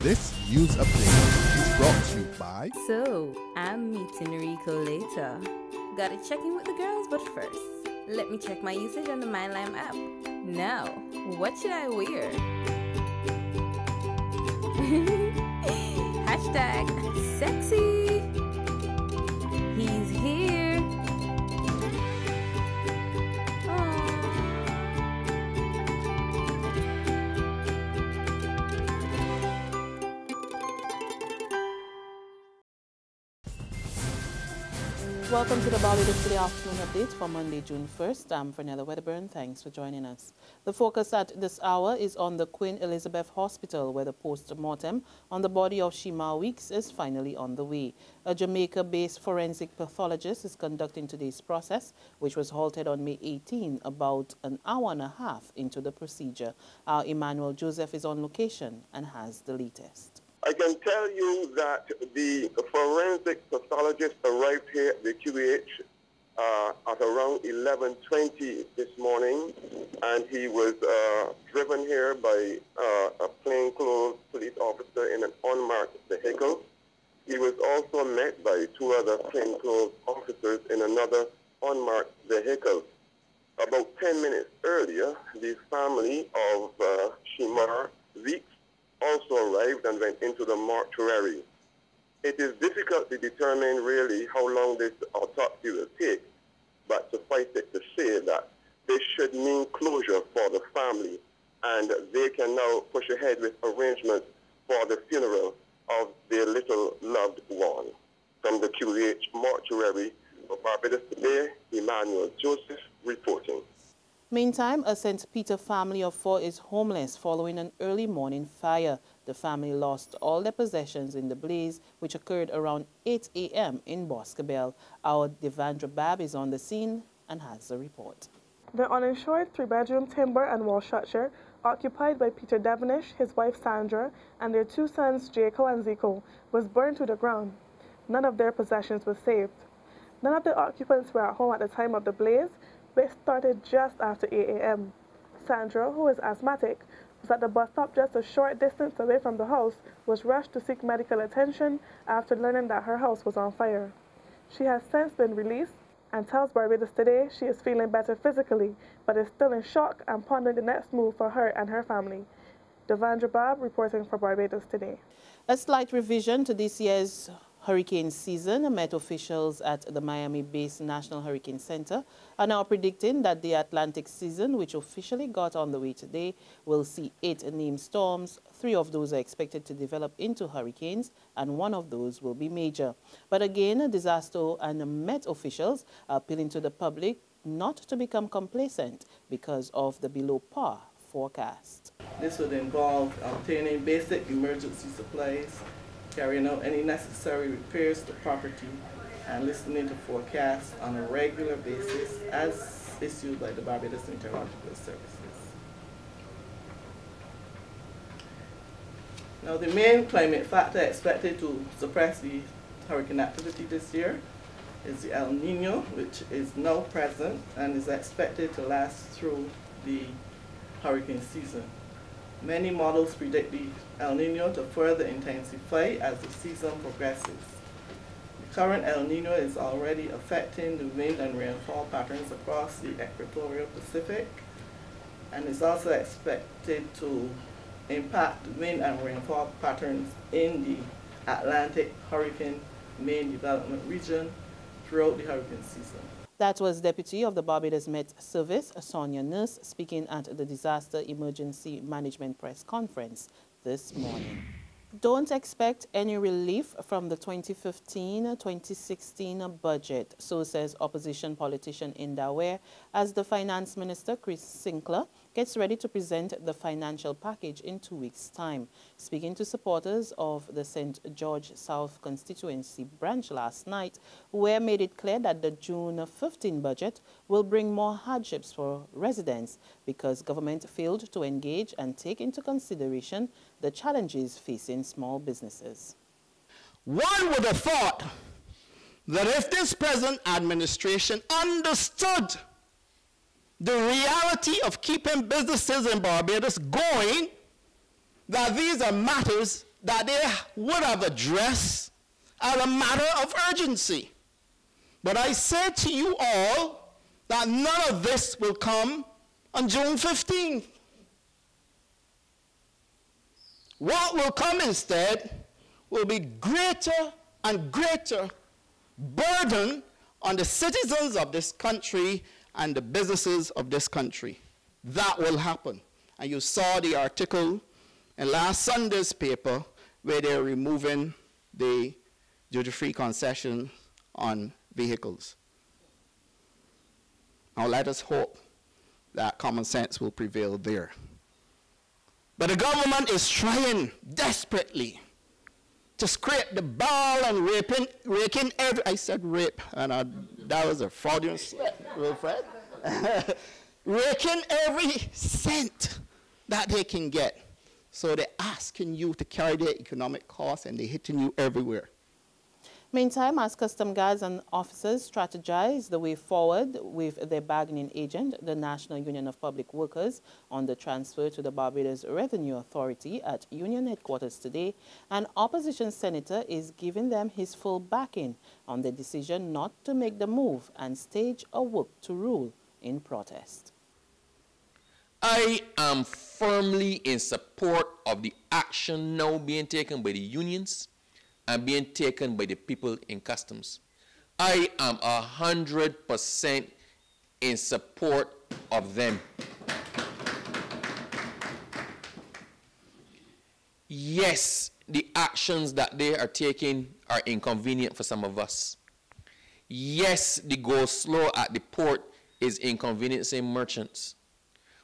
This news update is brought to you by. So, I'm meeting Rico later. Gotta check in with the girls, but first, let me check my usage on the MyLime app. Now, what should I wear? Hashtag sexy. He's Welcome to the Barbados Today Afternoon Update for Monday, June 1st. I'm Fernella Wedderburn. Thanks for joining us. The focus at this hour is on the Queen Elizabeth Hospital, where the post-mortem on the body of Shemar Weekes is finally on the way. A Jamaica-based forensic pathologist is conducting today's process, which was halted on May 18, about an hour and a half into the procedure. Our Emmanuel Joseph is on location and has the latest. I can tell you that the forensic pathologist arrived here at the QEH uh, at around 11.20 this morning, and he was uh, driven here by uh, a plainclothes police officer in an unmarked vehicle. He was also met by two other plainclothes officers in another unmarked vehicle. About 10 minutes earlier, the family of uh, Weekes also arrived and went into the mortuary. It is difficult to determine really how long this autopsy will take, but suffice it to say that this should mean closure for the family, and they can now push ahead with arrangements for the funeral of their little loved one. From the QEH mortuary for Barbados Today, Emmanuel Joseph reporting. Meantime, a St. Peter family of four is homeless following an early morning fire. The family lost all their possessions in the blaze, which occurred around 8 a.m. in Boscobel. Our Davandra Babb is on the scene and has a report. The uninsured three-bedroom timber and wall structure, occupied by Peter Devonish, his wife Sandra, and their two sons Jaco and Zico, was burned to the ground. None of their possessions was saved. None of the occupants were at home at the time of the blaze, which started just after 8 a.m. Sandra, who is asthmatic, was at the bus stop just a short distance away from the house, was rushed to seek medical attention after learning that her house was on fire. She has since been released and tells Barbados Today she is feeling better physically, but is still in shock and pondering the next move for her and her family. Davandra Babb reporting for Barbados Today. A slight revision to this year's hurricane season, Met officials at the Miami-based National Hurricane Center are now predicting that the Atlantic season, which officially got on the way today, will see eight named storms. Three of those are expected to develop into hurricanes, and one of those will be major. But again, disaster and Met officials are appealing to the public not to become complacent because of the below par forecast. This would involve obtaining basic emergency supplies, carrying out any necessary repairs to property, and listening to forecasts on a regular basis as issued by the Barbados Meteorological Services. Now the main climate factor expected to suppress the hurricane activity this year is the El Nino, which is now present and is expected to last through the hurricane season. Many models predict the El Nino to further intensify as the season progresses. The current El Nino is already affecting the wind and rainfall patterns across the equatorial Pacific and is also expected to impact wind and rainfall patterns in the Atlantic hurricane main development region throughout the hurricane season. That was Deputy of the Barbados Met Service, Sonia Nurse, speaking at the Disaster Emergency Management Press Conference this morning. Don't expect any relief from the 2015-2016 budget, so says opposition politician Indah Ware, as the Finance Minister, Chris Sinckler, gets ready to present the financial package in two weeks' time. Speaking to supporters of the St. George South constituency branch last night, Ware made it clear that the June 15 budget will bring more hardships for residents because government failed to engage and take into consideration the challenges facing small businesses. One would have thought that if this present administration understood the reality of keeping businesses in Barbados going, that these are matters that they would have addressed as a matter of urgency. But I say to you all that none of this will come on June 15th. What will come instead will be greater and greater burden on the citizens of this country and the businesses of this country. That will happen. And you saw the article in last Sunday's paper where they're removing the duty-free concession on vehicles. Now let us hope that common sense will prevail there. But the government is trying desperately to scrape the ball and raping, raking every, I said rape, and I, that was a fraudulent slip, Wilfred. raking every cent that they can get. So they're asking you to carry their economic costs and they're hitting you everywhere. Meantime, as custom guards and officers strategize the way forward with their bargaining agent, the National Union of Public Workers, on the transfer to the Barbados Revenue Authority at Union headquarters today, an opposition senator is giving them his full backing on the decision not to make the move and stage a work to rule in protest. I am firmly in support of the action now being taken by the unions and being taken by the people in customs. I am a hundred percent in support of them. Yes, the actions that they are taking are inconvenient for some of us. Yes, the go slow at the port is inconveniencing merchants.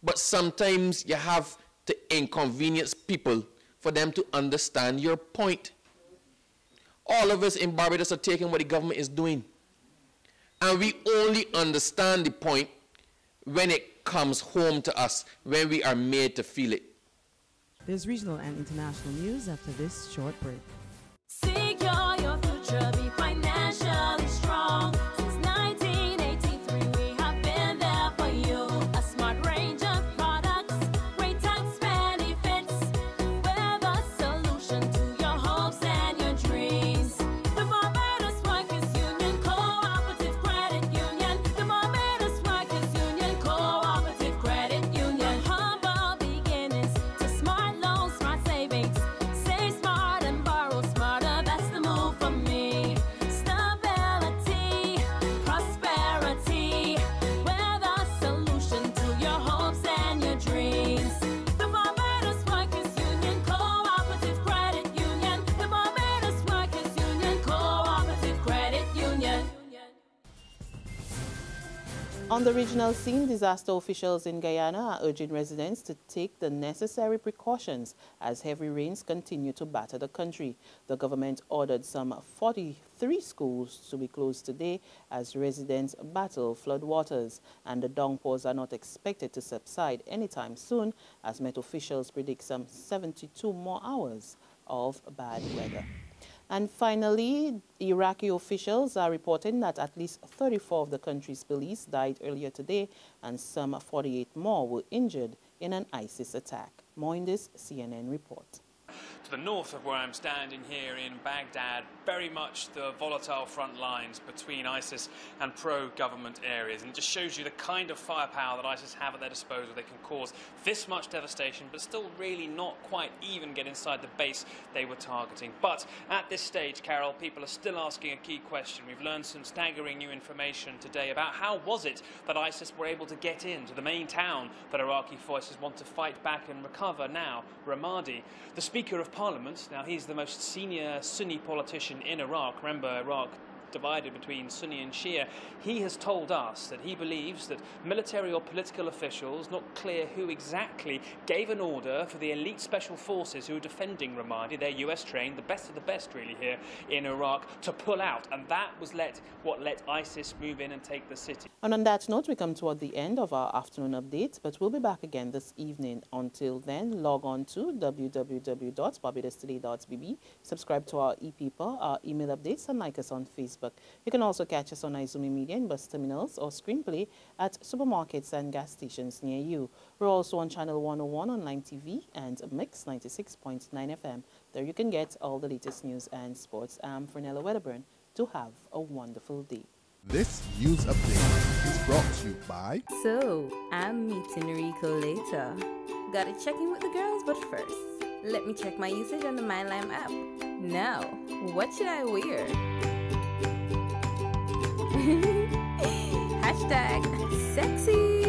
But sometimes you have to inconvenience people for them to understand your point. All of us in Barbados are taking what the government is doing. And we only understand the point when it comes home to us, when we are made to feel it. There's regional and international news after this short break. On the regional scene, disaster officials in Guyana are urging residents to take the necessary precautions as heavy rains continue to batter the country. The government ordered some 43 schools to be closed today as residents battle floodwaters, and the downpours are not expected to subside anytime soon as Met officials predict some 72 more hours of bad weather. And finally, Iraqi officials are reporting that at least 34 of the country's police died earlier today and some 48 more were injured in an ISIS attack. More in this CNN report the north of where I'm standing here in Baghdad, very much the volatile front lines between ISIS and pro-government areas. And it just shows you the kind of firepower that ISIS have at their disposal. They can cause this much devastation, but still really not quite even get inside the base they were targeting. But at this stage, Carol, people are still asking a key question. We've learned some staggering new information today about how was it that ISIS were able to get into the main town that Iraqi forces want to fight back and recover now, Ramadi. The Speaker of Parliament. Now, he's the most senior Sunni politician in Iraq. Remember, Iraq divided between Sunni and Shia, he has told us that he believes that military or political officials, not clear who exactly, gave an order for the elite special forces who are defending Ramadi, they're US trained, the best of the best really here in Iraq, to pull out. And that was let what let ISIS move in and take the city. And on that note, we come toward the end of our afternoon update, but we'll be back again this evening. Until then, log on to www.barbadostoday.bb, subscribe to our e-paper, our email updates, and like us on Facebook. Facebook. You can also catch us on Izumi Media in bus terminals or screenplay at supermarkets and gas stations near you. We're also on Channel 101 online TV and Mix 96.9 FM. There you can get all the latest news and sports. I'm Fernella Wedderburn. To have a wonderful day. This news update is brought to you by So, I'm meeting Rico later. Gotta check in with the girls, but first, let me check my usage on the MyLime app. Now, what should I wear? Hashtag sexy.